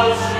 house.